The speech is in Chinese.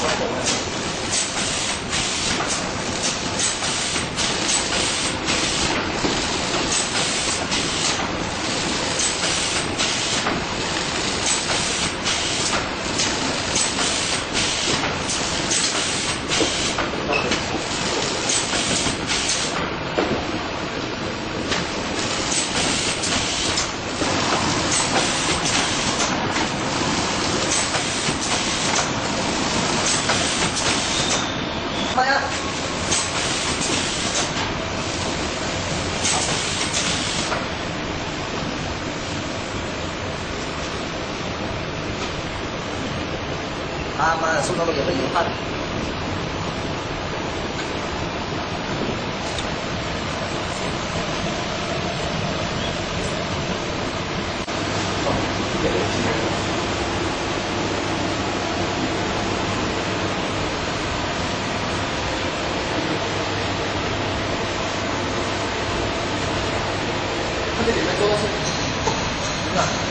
したいと思います。好妈。他们送到了也会有他。这里面都是，那。